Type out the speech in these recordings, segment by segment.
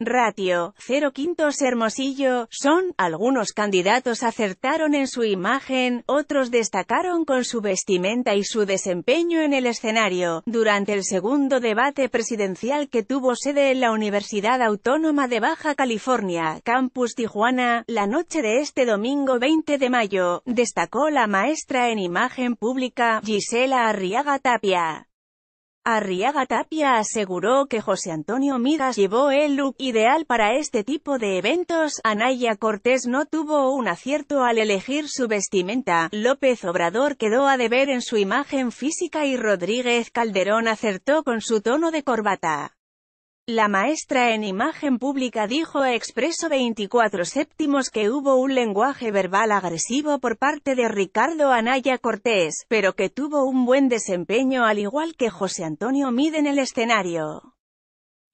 Ratio, 0 quintos Hermosillo, son, algunos candidatos acertaron en su imagen, otros destacaron con su vestimenta y su desempeño en el escenario, durante el segundo debate presidencial que tuvo sede en la Universidad Autónoma de Baja California, Campus Tijuana, la noche de este domingo 20 de mayo, destacó la maestra en imagen pública, Gisela Arriaga Tapia. Arriaga Tapia aseguró que José Antonio Midas llevó el look ideal para este tipo de eventos. Anaya Cortés no tuvo un acierto al elegir su vestimenta. López Obrador quedó a deber en su imagen física y Rodríguez Calderón acertó con su tono de corbata. La maestra en imagen pública dijo a Expreso 24 séptimos que hubo un lenguaje verbal agresivo por parte de Ricardo Anaya Cortés, pero que tuvo un buen desempeño al igual que José Antonio Mide en el escenario.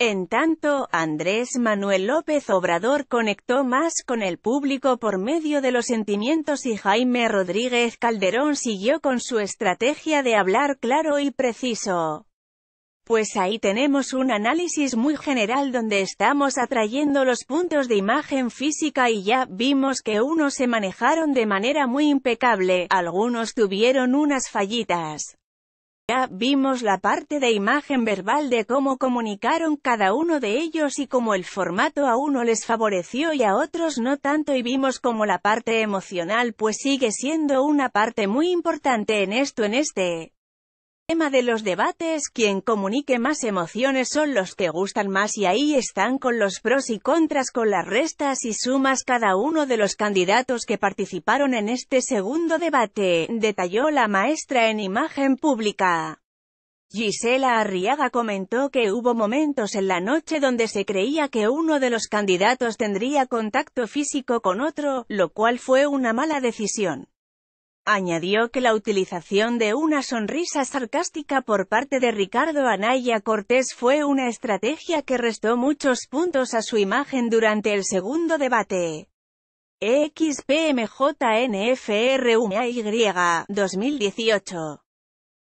En tanto, Andrés Manuel López Obrador conectó más con el público por medio de los sentimientos y Jaime Rodríguez Calderón siguió con su estrategia de hablar claro y preciso. Pues ahí tenemos un análisis muy general donde estamos atrayendo los puntos de imagen física y ya vimos que unos se manejaron de manera muy impecable, algunos tuvieron unas fallitas. Ya vimos la parte de imagen verbal de cómo comunicaron cada uno de ellos y cómo el formato a uno les favoreció y a otros no tanto y vimos como la parte emocional pues sigue siendo una parte muy importante en esto en este tema de los debates, quien comunique más emociones son los que gustan más y ahí están con los pros y contras con las restas y sumas cada uno de los candidatos que participaron en este segundo debate, detalló la maestra en imagen pública. Gisela Arriaga comentó que hubo momentos en la noche donde se creía que uno de los candidatos tendría contacto físico con otro, lo cual fue una mala decisión. Añadió que la utilización de una sonrisa sarcástica por parte de Ricardo Anaya Cortés fue una estrategia que restó muchos puntos a su imagen durante el segundo debate. XPMJNFRUMAY 2018